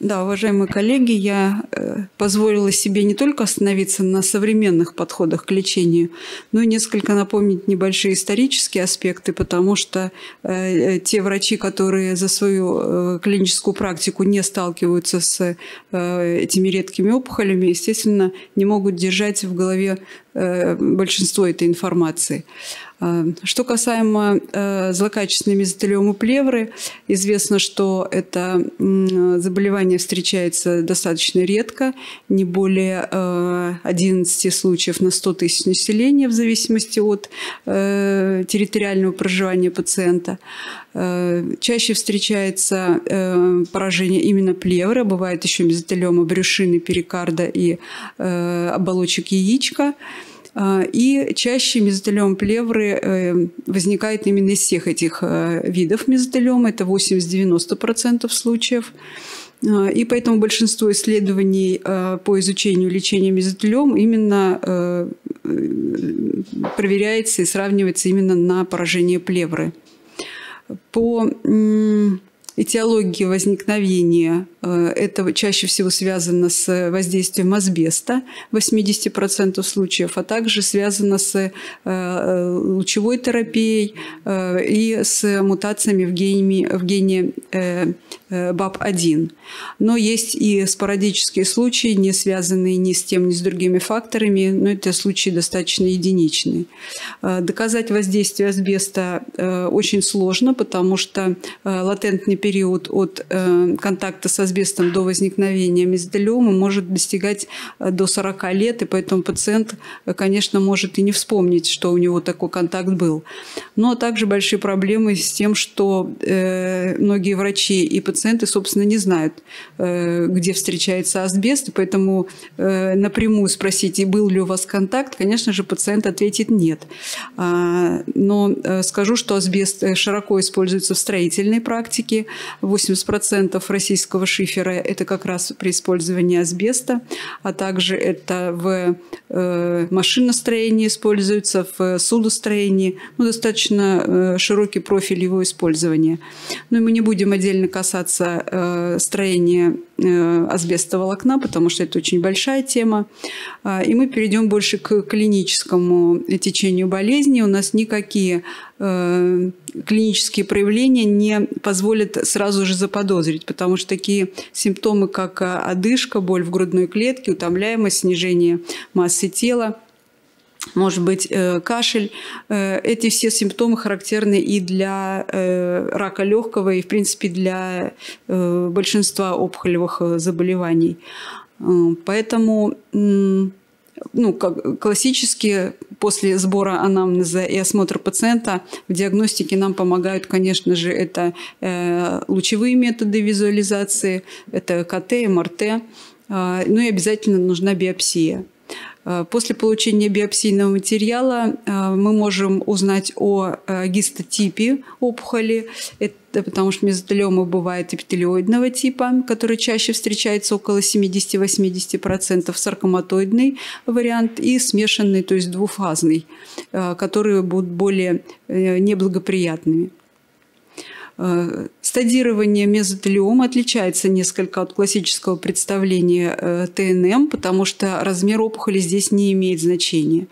Да, уважаемые коллеги, я э, позволила себе не только остановиться на современных подходах к лечению, но и несколько напомнить небольшие исторические аспекты, потому что э, э, те врачи, которые за свою клиническую практику не сталкиваются с этими редкими опухолями, естественно, не могут держать в голове большинство этой информации. Э, что касаемо э, злокачественной мезотелиомы плевры, известно, что это заболевание встречается достаточно редко, не более 11 э, случаев на 100 тысяч населения в зависимости от территориального проживания пациента. Чаще встречается поражение именно плевры, бывает еще мезотелиома брюшины, перикарда и оболочек яичка. А, и чаще мезотелиом плевры э, возникает именно из всех этих э, видов мезотелиома. Это 80-90% случаев. А, и поэтому большинство исследований э, по изучению лечения мезотелиом именно проверяется и сравнивается именно на поражение плевры. По этиологии возникновения э, этого чаще всего связано с воздействием асбеста в 80% случаев, а также связано с э, э, лучевой терапией и с мутациями в гене, в гене БАП-1. Но есть и спорадические случаи, не связанные ни с тем, ни с другими факторами, но это случаи достаточно единичные. Доказать воздействие асбеста очень сложно, потому что латентный период период от э, контакта с асбестом до возникновения мезотелиома может достигать э, до 40 лет, и поэтому пациент, э, конечно, может и не вспомнить, что у него такой контакт был. Но также большие проблемы с тем, что многие врачи и пациенты, собственно, не знают, где встречается асбест, и поэтому напрямую спросить, был ли у вас контакт, конечно же, пациент ответит нет. А, но скажу, что асбест широко используется в строительной практике, 80% российского шифера – это как раз при использовании асбеста, а также это в э, машиностроении используется, в судостроении. Ну, достаточно э, широкий профиль его использования. Но мы не будем отдельно касаться э, строения асбестового волокна, потому что это очень большая тема. А, и мы перейдем больше к клиническому течению болезни. У нас никакие Э, клинические проявления не позволят сразу же заподозрить, потому что такие симптомы, как э, одышка, боль в грудной клетке, утомляемость, снижение массы тела, может быть, э, кашель. Эти все симптомы характерны и для рака легкого, и, в принципе, для большинства опухолевых заболеваний. Поэтому ну, как, классически после сбора анамнеза и осмотра пациента в диагностике нам помогают, конечно же, это э, лучевые методы визуализации, это КТ, МРТ, э, ну и обязательно нужна биопсия. Э, после получения биопсийного материала э, мы можем узнать о э, гистотипе опухоли. Это потому что мезотелиома бывает эпителиоидного типа, который чаще встречается около 70-80%, саркоматоидный вариант и смешанный, то есть двуфазный, которые будут более неблагоприятными. Э, стадирование мезотелиома отличается несколько от классического представления э, ТНМ, потому что размер опухоли здесь не имеет значения.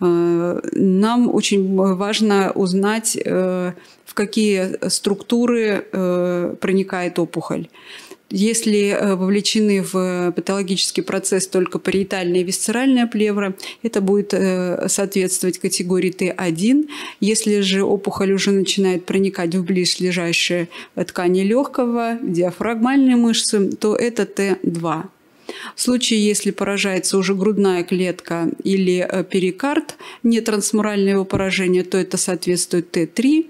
Э, нам очень важно узнать, в какие структуры проникает опухоль. Если э, вовлечены в патологический процесс только париетальная и висцеральная плевра, это будет э, соответствовать категории Т1. Если же опухоль уже начинает проникать в ближайшие ткани легкого, диафрагмальные мышцы, то это Т2. В случае, если поражается уже грудная клетка или э, перикард, не трансмуральное его поражение, то это соответствует Т3.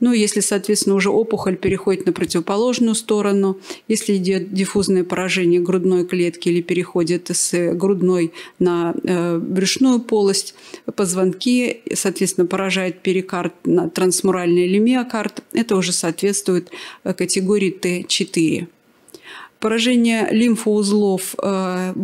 Ну, если, соответственно, уже опухоль переходит на противоположную сторону, если идет диффузное поражение грудной клетки или переходит с грудной на э, брюшную полость, позвонки, соответственно, поражает перикард на трансмуральный или миокард, это уже соответствует э, категории Т4. Поражение лимфоузлов э,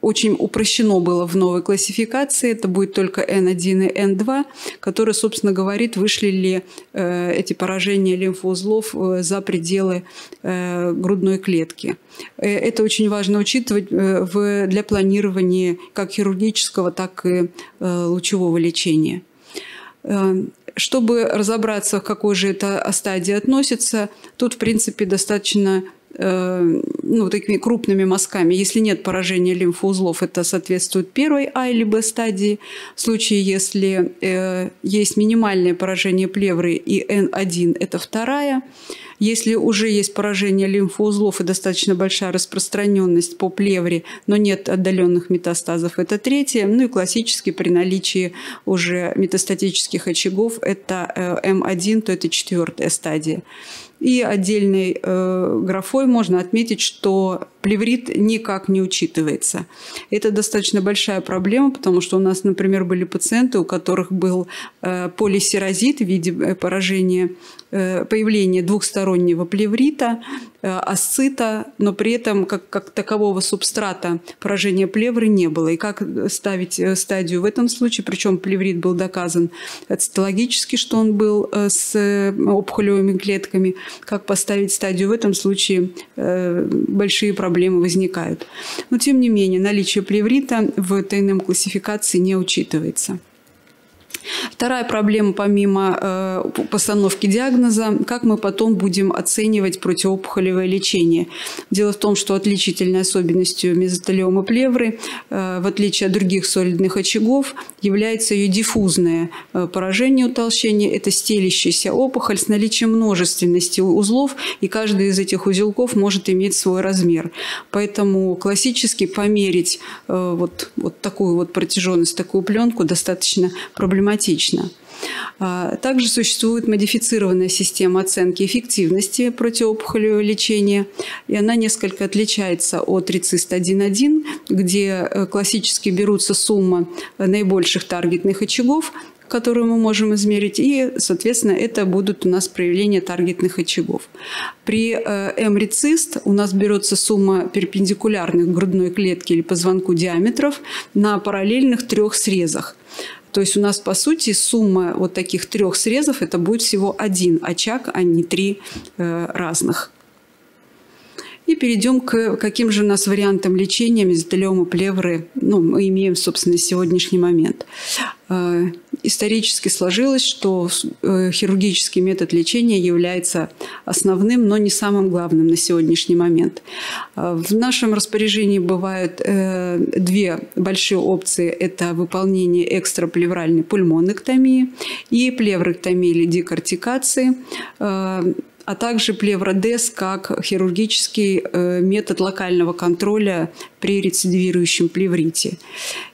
очень упрощено было в новой классификации. Это будет только N1 и N2, который, собственно, говорит, вышли ли э, эти поражения лимфоузлов э, за пределы э, грудной клетки. Э, это очень важно учитывать э, в, для планирования как хирургического, так и лучевого лечения. Чтобы разобраться, к какой же это стадии относится, тут, в принципе, достаточно Э, ну, такими крупными мазками. Если нет поражения лимфоузлов, это соответствует первой А или Б стадии. В случае, если э, есть минимальное поражение плевры и N1 – это вторая. Если уже есть поражение лимфоузлов и достаточно большая распространенность по плевре, но нет отдаленных метастазов, это третья. Ну и классически при наличии уже метастатических очагов это э, М1, то это четвертая стадия. И отдельной э, графой можно отметить, что плеврит никак не учитывается. Это достаточно большая проблема, потому что у нас, например, были пациенты, у которых был э, полисерозит в виде э, поражения, э, появления двухстороннего плеврита, асцита, но при этом как, как такового субстрата поражения плевры не было. И как ставить э, стадию в этом случае, причем плеврит был доказан цитологически, что он был э, с э, опухолевыми клетками, как поставить стадию в этом случае э, большие проблемы возникают. Но тем не менее наличие плеврита в ТНМ классификации не учитывается. Вторая проблема, помимо э, постановки диагноза, как мы потом будем оценивать противоопухолевое лечение. Дело в том, что отличительной особенностью мезотелиома плевры, э, в отличие от других солидных очагов, является ее диффузное э, поражение утолщения. Это стелящаяся опухоль с наличием множественности узлов, и каждый из этих узелков может иметь свой размер. Поэтому классически померить вот, вот такую вот протяженность, такую пленку достаточно проблематично проблематично. А, также существует модифицированная система оценки эффективности противоопухолевого лечения, и она несколько отличается от РИЦИСТ 1.1, где э, классически берутся сумма наибольших таргетных очагов, которые мы можем измерить, и, соответственно, это будут у нас проявления таргетных очагов. При э, МРИЦИСТ у нас берется сумма перпендикулярных грудной клетки или позвонку диаметров на параллельных трех срезах. То есть у нас, по сути, сумма вот таких трех срезов – это будет всего один очаг, а не три э, разных. И перейдем к каким же у нас вариантам лечения мезотелиома плевры ну, мы имеем, собственно, сегодняшний момент. Э, исторически сложилось, что э, хирургический метод лечения является основным, но не самым главным на сегодняшний момент. Э, в нашем распоряжении бывают две большие опции. Это выполнение экстраплевральной пульмонэктомии и плевректомии или декортикации а также плевродез как хирургический метод локального контроля при рецидивирующем плеврите.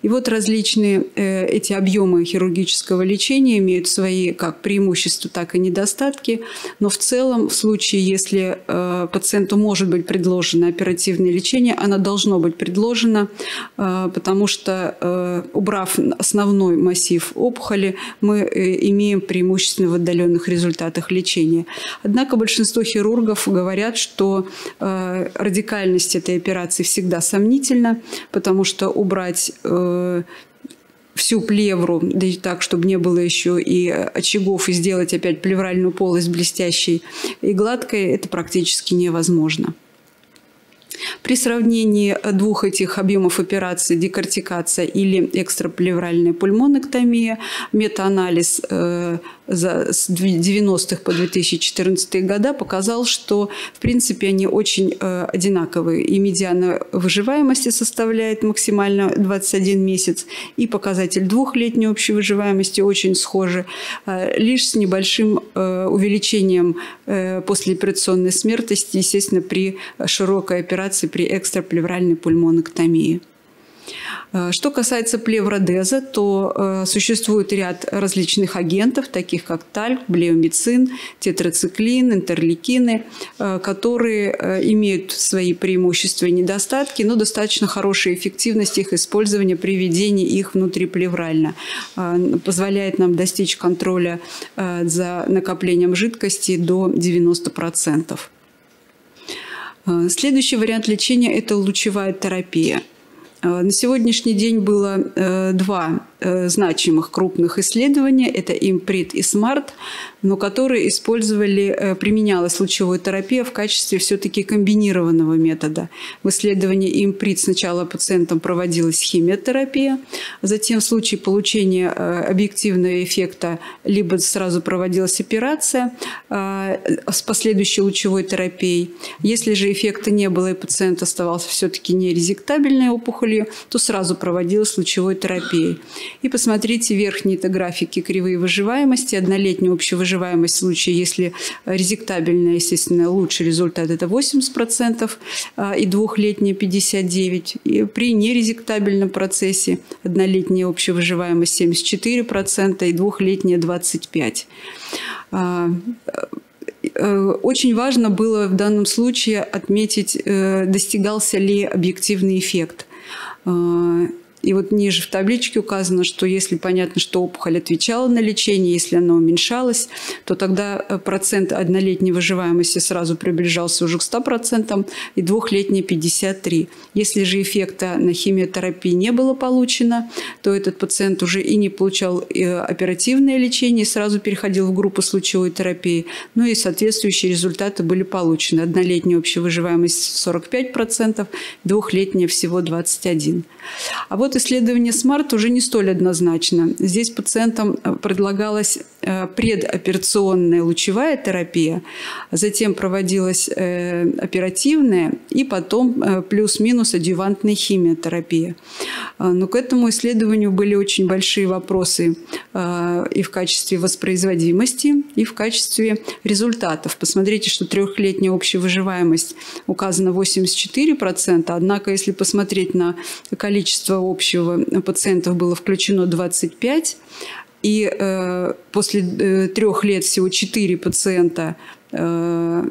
И вот различные э, эти объемы хирургического лечения имеют свои как преимущества, так и недостатки, но в целом в случае, если э, пациенту может быть предложено оперативное лечение, оно должно быть предложено, э, потому что убрав основной массив опухоли, мы имеем преимущественно в отдаленных результатах лечения. Однако большинство хирургов говорят, что радикальность этой операции всегда сомнительна, потому что убрать э, всю плевру, да и так, чтобы не было еще и очагов, и сделать опять плевральную полость блестящей и гладкой, это практически невозможно. При сравнении двух этих объемов операций, декортикация или экстраплевральная пульмонэктомия, метаанализ э, за, с 90-х по 2014 года показал, что в принципе они очень э, одинаковые. И медиана выживаемости составляет максимально 21 месяц, и показатель двухлетней общей выживаемости очень схожи, э, лишь с небольшим э, увеличением э, послеоперационной смертности, естественно, при широкой операции, при экстраплевральной пульмонэктомии. Э, что касается плевродеза, то э, существует ряд различных агентов, таких как тальк, блеомицин, тетрациклин, интерлейкины, э, которые имеют свои преимущества и недостатки, но достаточно хорошая эффективность их использования при ведении их внутриплеврально. Позволяет нам достичь контроля за накоплением жидкости до 90%. Следующий вариант лечения – это лучевая терапия – на сегодняшний день было э, два э, значимых крупных исследования. Это имприт и смарт, но которые использовали, применялась лучевая терапия в качестве все-таки комбинированного метода. В исследовании имприт сначала пациентам проводилась химиотерапия, затем в случае получения объективного эффекта либо сразу проводилась операция с последующей лучевой терапией. Если же эффекта не было и пациент оставался все-таки нерезектабельной опухолью, опухолью, то сразу проводилась лучевой терапией. И посмотрите верхние это графики кривые выживаемости. Однолетняя общая выживаемость в случае, если резектабельная, естественно, лучший результат – это 80%, а, и двухлетняя – 59%. И при нерезектабельном процессе однолетняя общая выживаемость – 74%, и двухлетняя – 25%. А, э, очень важно было в данном случае отметить, э, достигался ли объективный эффект. 嗯 И вот ниже в табличке указано, что если понятно, что опухоль отвечала на лечение, если она уменьшалась, то тогда э, процент однолетней выживаемости сразу приближался уже к 100% и двухлетней 53%. Если же эффекта на химиотерапии не было получено, то этот пациент уже и не получал э, оперативное лечение, сразу переходил в группу с лучевой терапии. Ну и соответствующие результаты были получены. Однолетняя общая выживаемость 45%, двухлетняя всего 21%. А вот исследование SMART уже не столь однозначно. Здесь пациентам э, предлагалась э, предоперационная лучевая терапия, затем проводилась э, оперативная и потом плюс-минус адювантная химиотерапия. Но к этому исследованию были очень большие вопросы и в качестве воспроизводимости, и в качестве результатов. Посмотрите, что трехлетняя общая выживаемость указана 84%, однако если посмотреть на количество общего пациентов было включено 25, и э, после э, трех лет всего 4 пациента э,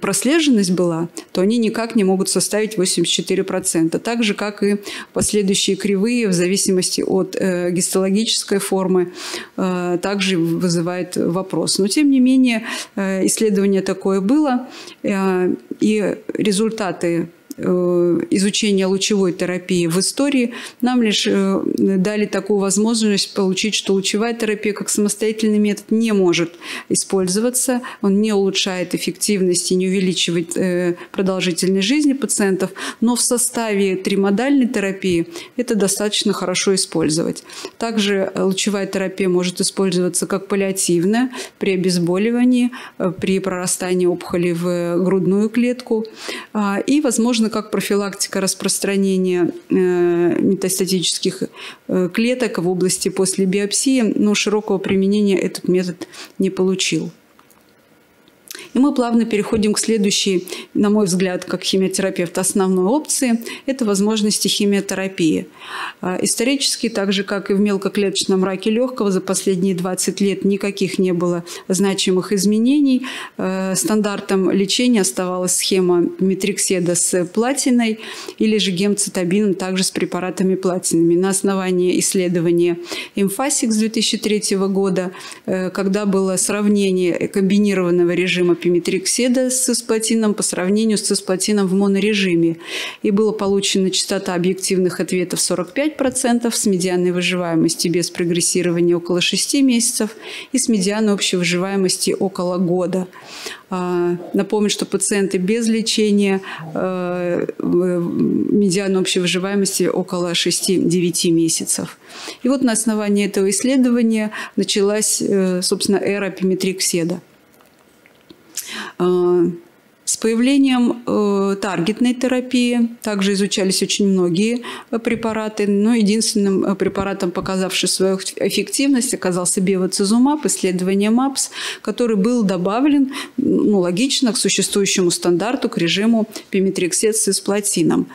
прослеженность была, то они никак не могут составить 84%. Так же, как и последующие кривые, в зависимости от э, гистологической формы, э, также вызывает вопрос. Но, тем не менее, э, исследование такое было, э, и результаты Э, изучения лучевой терапии в истории нам лишь э, дали такую возможность получить, что лучевая терапия как самостоятельный метод не может использоваться, он не улучшает эффективность и не увеличивает э, продолжительность жизни пациентов, но в составе тримодальной терапии это достаточно хорошо использовать. Также лучевая терапия может использоваться как паллиативная при обезболивании, при прорастании опухоли в грудную клетку а, и, возможно, возможно как профилактика распространения э, метастатических э, клеток в области после биопсии, но широкого применения этот метод не получил. И мы плавно переходим к следующей, на мой взгляд, как химиотерапевт, основной опции – это возможности химиотерапии. А, исторически, так же, как и в мелкоклеточном раке легкого, за последние 20 лет никаких не было значимых изменений. А, стандартом лечения оставалась схема метрикседа с платиной или же гемцитабином, также с препаратами платинами. На основании исследования Эмфасик с 2003 года, э, когда было сравнение комбинированного режима пиметрикседа с цисплатином по сравнению с цисплатином в монорежиме. И была получена частота объективных ответов 45% с медианной выживаемости без прогрессирования около 6 месяцев и с медианой общей выживаемости около года. А, напомню, что пациенты без лечения э, медиана общей выживаемости около 6-9 месяцев. И вот на основании этого исследования началась, э, собственно, эра пиметрикседа. Uh, С появлением э, таргетной терапии. Также изучались очень многие э, препараты, но единственным э, препаратом, показавшим свою эффективность, оказался бевацизумаб, исследование МАПС, который был добавлен, ну, логично, к существующему стандарту, к режиму пиметриксет с цисплатином,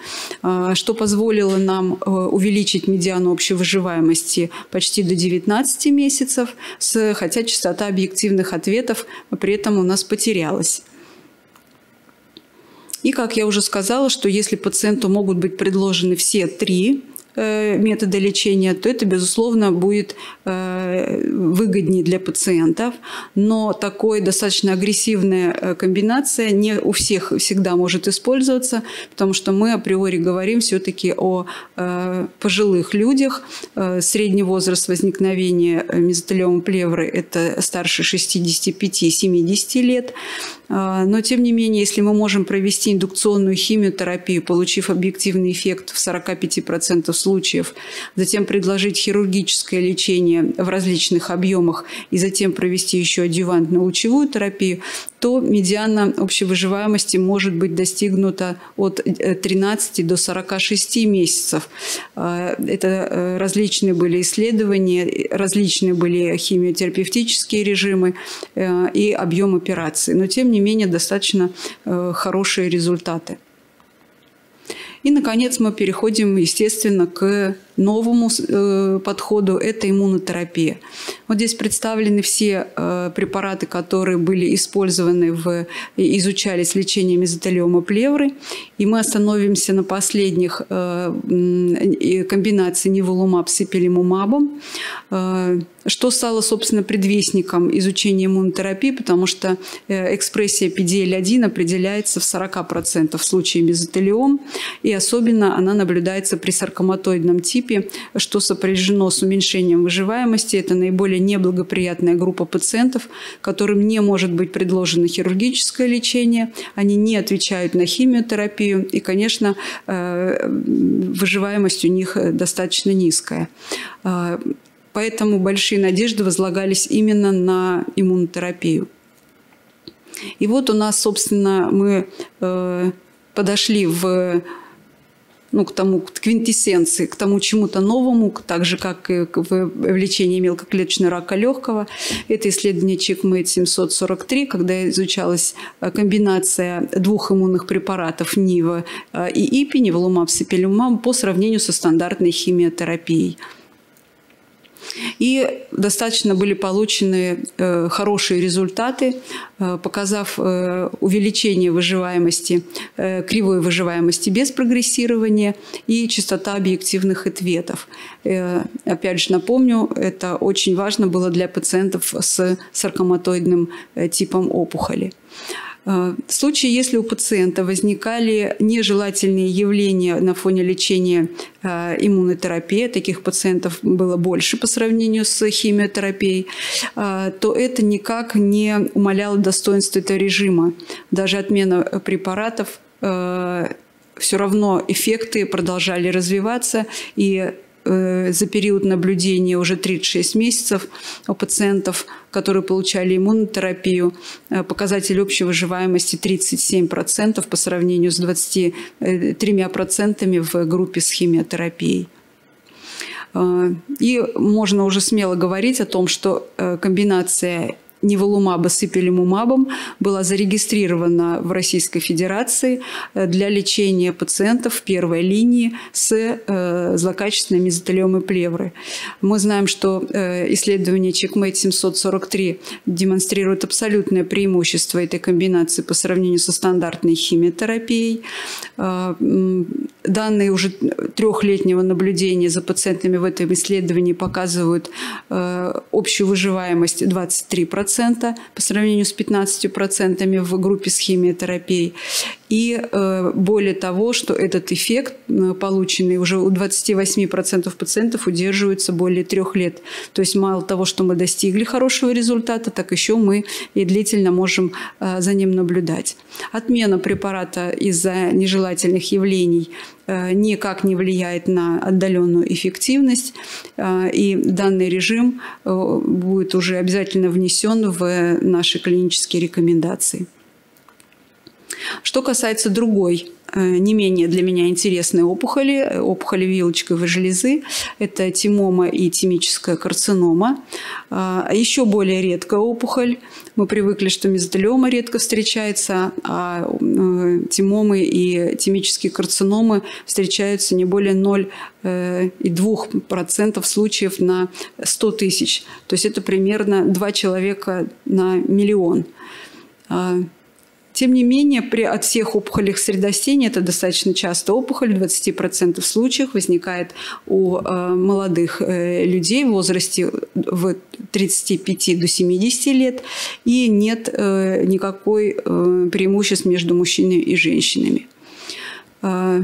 э, что позволило нам э, увеличить медиану общей выживаемости почти до 19 месяцев, с, хотя частота объективных ответов при этом у нас потерялась. И, как я уже сказала, что если пациенту могут быть предложены все три метода лечения, то это, безусловно, будет э, выгоднее для пациентов. Но такой достаточно агрессивная комбинация не у всех всегда может использоваться, потому что мы априори говорим все-таки о пожилых людях. Средний возраст возникновения мезотелиома плевры – это старше 65-70 лет. Но, тем не менее, если мы можем провести индукционную химиотерапию, получив объективный эффект в 45% случаев, затем предложить хирургическое лечение в различных объемах и затем провести еще адъювантную лучевую терапию, то медиана общей выживаемости может быть достигнута от 13 э, до 46 месяцев. А, это э, различные были исследования, различные были химиотерапевтические режимы э, и объем операций. Но, тем не менее, достаточно хорошие результаты. И, наконец, мы переходим, естественно, к новому э, подходу – это иммунотерапия. Вот здесь представлены все э, препараты, которые были использованы в изучались лечение мезотелиома плевры. И мы остановимся на последних э, комбинации ниволумаб с эпилимумабом, что стало, собственно, предвестником изучения иммунотерапии, потому что экспрессия PDL-1 определяется в 40% в случае мезотелиом, и особенно она наблюдается при саркоматоидном типе, типе, что сопряжено с уменьшением выживаемости. Это наиболее неблагоприятная группа пациентов, которым не может быть предложено хирургическое лечение. Они не отвечают на химиотерапию. И, конечно, э, выживаемость у них достаточно низкая. Э, поэтому большие надежды возлагались именно на иммунотерапию. И вот у нас, собственно, мы э, подошли в ну, к тому, к квинтэссенции, к тому чему-то новому, так же, как и в лечении мелкоклеточного рака легкого. Это исследование CheckMate 743, когда изучалась э, комбинация двух иммунных препаратов НИВА э, и ИПИ, ниволумаб с по сравнению со стандартной химиотерапией. И достаточно были получены э, хорошие результаты, э, показав э, увеличение выживаемости, кривой выживаемости без прогрессирования и частота объективных ответов. Опять же напомню, это очень важно было для пациентов с саркоматоидным типом опухоли. Э, в случае, если у пациента возникали нежелательные явления на фоне лечения э, иммунотерапии, таких пациентов было больше по сравнению с химиотерапией, э, то это никак не умаляло достоинство этого режима. Даже отмена препаратов все равно эффекты продолжали развиваться, и Э, за период наблюдения уже 36 месяцев у пациентов, которые получали иммунотерапию, э, показатель общей выживаемости 37% по сравнению с 23% в группе с химиотерапией. Э, и можно уже смело говорить о том, что комбинация неволумаба с ипилимумабом была зарегистрирована в Российской Федерации э, для лечения пациентов первой линии с э, злокачественной мезотелиомой плевры. Мы знаем, что э, исследование CheckMate 743 демонстрирует абсолютное преимущество этой комбинации по сравнению со стандартной химиотерапией. Данные уже трехлетнего наблюдения за пациентами в этом исследовании показывают общую выживаемость 23%, 2% по сравнению с 15% в группе с химиотерапией. И э, более того, что этот эффект, э, полученный уже у 28% пациентов, удерживается более трех лет. То есть мало того, что мы достигли хорошего результата, так еще мы и длительно можем э, за ним наблюдать. Отмена препарата из-за нежелательных явлений никак не влияет на отдаленную эффективность, и данный режим будет уже обязательно внесен в наши клинические рекомендации. Что касается другой э, не менее для меня интересной опухоли, э, опухоли вилочковой железы. Это тимома и тимическая карцинома. А, а еще более редкая опухоль. Мы привыкли, что мезотелиома редко встречается, а э, тимомы и тимические карциномы встречаются не более 0,2% случаев на 100 тысяч. То есть это примерно 2 человека на миллион. Тем не менее, при, от всех опухолей средостения, это достаточно часто опухоль, в 20% случаев возникает у э, молодых э, людей в возрасте в 35 до 70 лет, и нет э, никакой э, преимуществ между мужчинами и женщинами. Э,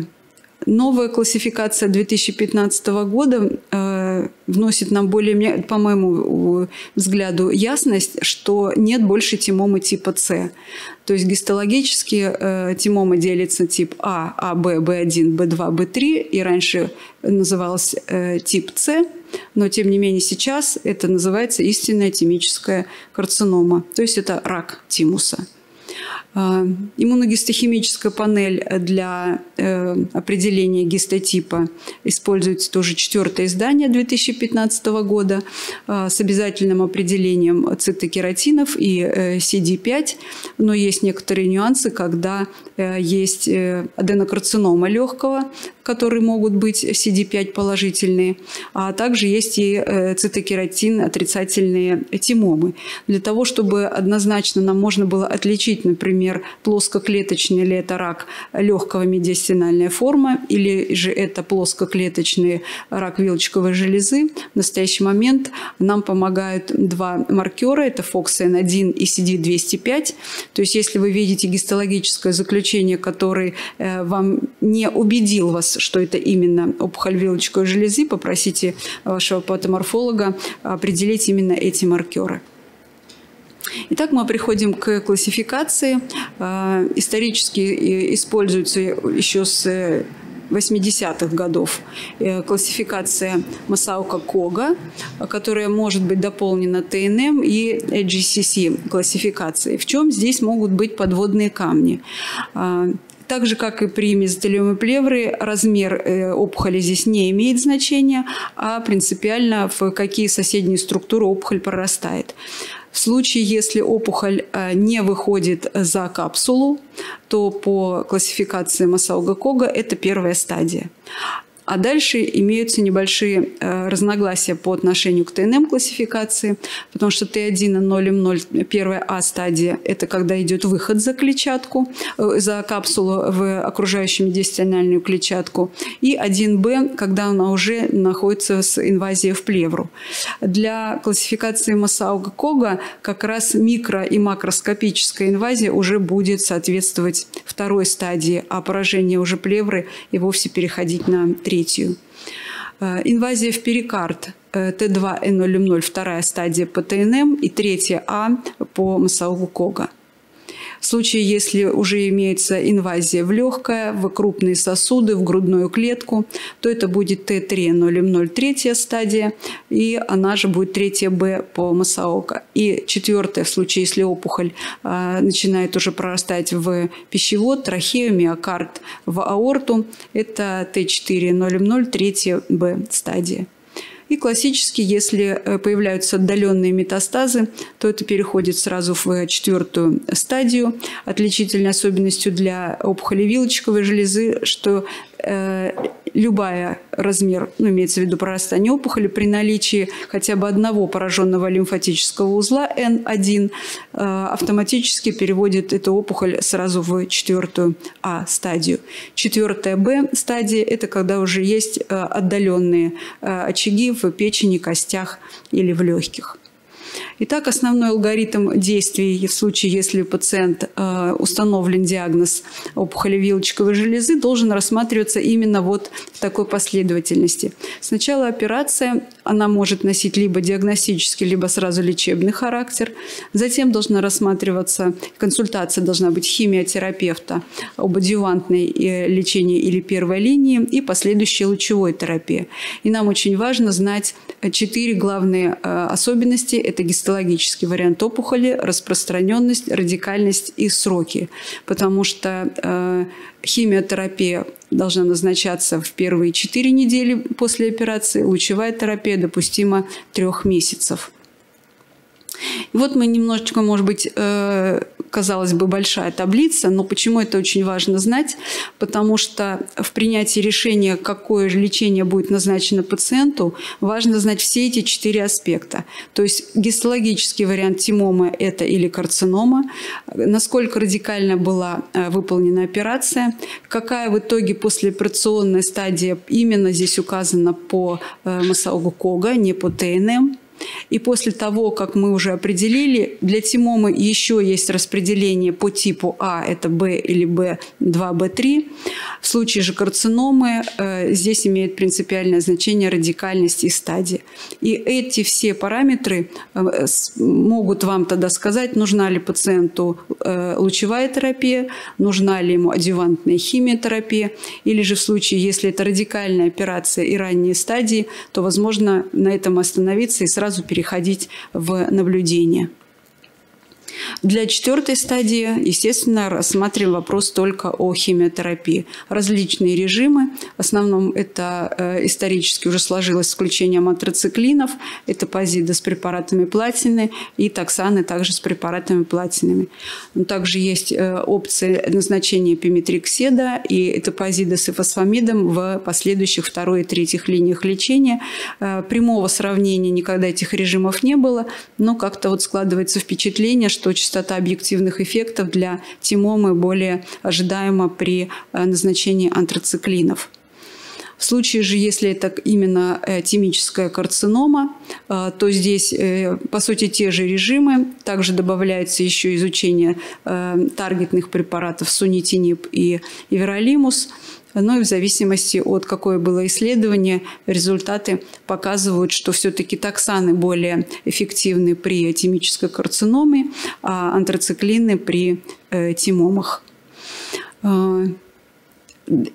Новая классификация 2015 года э, вносит нам более, по моему взгляду, ясность, что нет больше тимомы типа С. То есть гистологически э, тимома делится тип А, А, Б, Б1, Б2, Б3, и раньше назывался э, тип С, но тем не менее сейчас это называется истинная тимическая карцинома, то есть это рак тимуса. А, иммуногистохимическая панель для э, определения гистотипа используется тоже четвертое издание 2015 года а, с обязательным определением цитокератинов и CD5, э, но есть некоторые нюансы, когда есть аденокарцинома легкого, которые могут быть CD5 положительные, а также есть и цитокератин отрицательные тимомы. Для того, чтобы однозначно нам можно было отличить, например, например, плоскоклеточный ли это рак легкого медиастинальная форма, или же это плоскоклеточный рак вилочковой железы. В настоящий момент нам помогают два маркера, это FOXN1 и CD205. То есть если вы видите гистологическое заключение, которое э, вам не убедил вас, что это именно опухоль вилочковой железы, попросите вашего патоморфолога определить именно эти маркеры. Итак, мы приходим к классификации. А, исторически используется еще с 80-х годов э, классификация Масаука-Кога, которая может быть дополнена ТНМ и GCC классификацией. В чем здесь могут быть подводные камни? А, так же, как и при мезотелиоме плевры, размер э, опухоли здесь не имеет значения, а принципиально в какие соседние структуры опухоль прорастает. В случае, если опухоль э, не выходит за капсулу, то по классификации Масауга-Кога это первая стадия. А дальше имеются небольшие э, разногласия по отношению к ТНМ-классификации, потому что Т1 и 0М0, первая А стадия, это когда идет выход за клетчатку, э, за капсулу в окружающую медиастинальную клетчатку, и 1Б, когда она уже находится с инвазией в плевру. Для классификации Масаока-Кога как раз микро- и макроскопическая инвазия уже будет соответствовать второй стадии, а поражение уже плевры и вовсе переходить на третью. Э, инвазия в перикард Т2Н0М0, вторая стадия по ТНМ и третья А по Масаока-Кога. В случае, если уже имеется инвазия в легкое, в крупные сосуды, в грудную клетку, то это будет Т3Н0М0, третья стадия, и она же будет третья Б по Масаока. И четвертая, в случае, если опухоль а, начинает уже прорастать в пищевод, трахею, миокард, в аорту, это Т4Н0М0, третья Б стадия. И классически, если э, появляются отдаленные метастазы, то это переходит сразу в четвертую стадию. Отличительной особенностью для опухоли вилочковой железы, что э, любая размер, ну, имеется в виду прорастание опухоли, при наличии хотя бы одного пораженного лимфатического узла N1 э, автоматически переводит эту опухоль сразу в четвертую А стадию. Четвертая Б стадия – это когда уже есть э, отдаленные э, очаги в печени, костях или в легких. Итак, основной алгоритм действий в случае, если пациент э, установлен диагноз опухоли вилочковой железы, должен рассматриваться именно вот в такой последовательности. Сначала операция, она может носить либо диагностический, либо сразу лечебный характер. Затем должна рассматриваться, консультация должна быть химиотерапевта об адъювантной э, лечении или первой линии и последующей лучевой терапии. И нам очень важно знать четыре главные э, особенности. Это гистология гистологический вариант опухоли, распространенность, радикальность и сроки. Потому что э, химиотерапия должна назначаться в первые 4 недели после операции, лучевая терапия допустима трех месяцев. И вот мы немножечко, может быть, э, казалось бы, большая таблица, но почему это очень важно знать? Потому что в принятии решения, какое лечение будет назначено пациенту, важно знать все эти четыре аспекта. То есть гистологический вариант тимомы – это или карцинома, насколько радикально была э, выполнена операция, какая в итоге послеоперационная стадия именно здесь указана по э, Масаугу Кога, не по ТНМ – и после того, как мы уже определили, для тимомы еще есть распределение по типу А, это Б или Б2, Б3. В случае же карциномы э, здесь имеет принципиальное значение радикальность и стадии. И эти все параметры э, могут вам тогда сказать, нужна ли пациенту лучевая терапия, нужна ли ему адювантная химиотерапия, или же в случае, если это радикальная операция и ранние стадии, то, возможно, на этом остановиться и сразу переходить в наблюдение. Для четвертой стадии, естественно, рассматриваем вопрос только о химиотерапии. Различные режимы, в основном это э, исторически уже сложилось с включением антрациклинов, это позида с препаратами платины и токсаны также с препаратами платинами. Также есть э, опция назначения пиметрикседа и этапозида с фосфамидом в последующих второй и третьих линиях лечения. Э, прямого сравнения никогда этих режимов не было, но как-то вот складывается впечатление, что частота объективных эффектов для тимомы более ожидаема при э, назначении антрациклинов. В случае же, если это именно э, тимическая карцинома, э, то здесь, по сути, те же режимы. Также добавляется еще изучение таргетных препаратов сунитинип и иверолимус – ну и в зависимости от какое было исследование, результаты показывают, что все-таки токсаны более эффективны при тимической карциноме, а антрациклины при э, тимомах.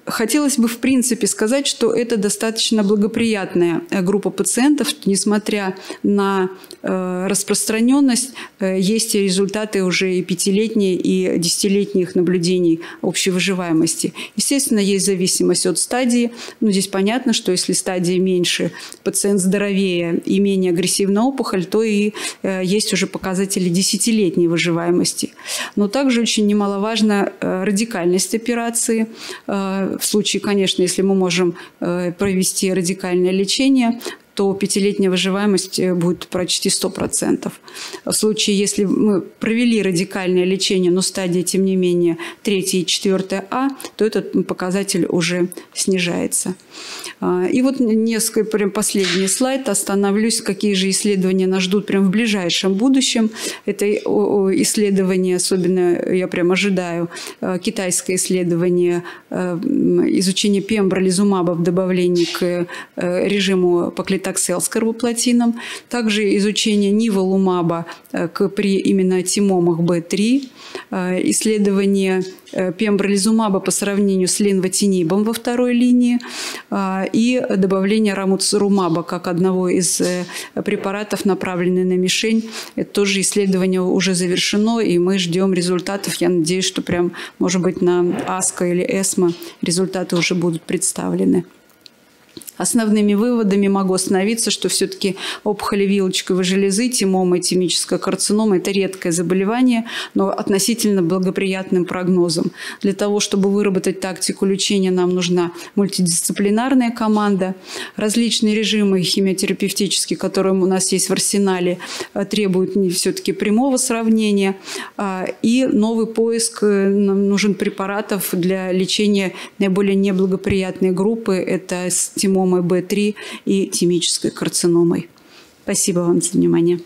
Хотелось бы, в принципе, сказать, что это достаточно благоприятная э, группа пациентов, несмотря на э, распространенность, э, есть результаты уже и пятилетние, и десятилетних наблюдений общей выживаемости. Естественно, есть зависимость от стадии. Но здесь понятно, что если стадии меньше, пациент здоровее и менее агрессивная опухоль, то и есть уже показатели десятилетней выживаемости. Но также очень немаловажна радикальность операции – в случае, конечно, если мы можем э, провести радикальное лечение, то пятилетняя выживаемость э, будет почти 100%. В случае, если мы провели радикальное лечение, но стадия, тем не менее, 3 и 4 А, то этот показатель уже снижается. А, и вот несколько, прям последний слайд, остановлюсь, какие же исследования нас ждут прямо в ближайшем будущем. Это исследование, особенно я прям ожидаю, э, китайское исследование э, изучения пембролизумаба в добавлении к режиму поклеточного таксел с карбоплатином, также изучение ниволумаба э, при именно тимомах B3, э, исследование э, пембролизумаба по сравнению с ленвотинибом во второй линии и добавление рамуцурумаба как одного из препаратов, направленных на мишень. Это тоже исследование уже завершено, и мы ждем результатов. Я надеюсь, что прям, может быть, на АСКО или ЭСМО результаты уже будут представлены. Основными выводами могу остановиться, что все-таки опухоли вилочковой железы, тимома и тимическая карцинома – это редкое заболевание, но относительно благоприятным прогнозом. Для того, чтобы выработать тактику лечения, нам нужна мультидисциплинарная команда. Различные режимы химиотерапевтические, которые у нас есть в арсенале, э, требуют все-таки прямого сравнения. А, и новый поиск, э, нам нужен препаратов для лечения наиболее неблагоприятной группы – это тимома карциномой B3 и тимической карциномой. Спасибо вам за внимание.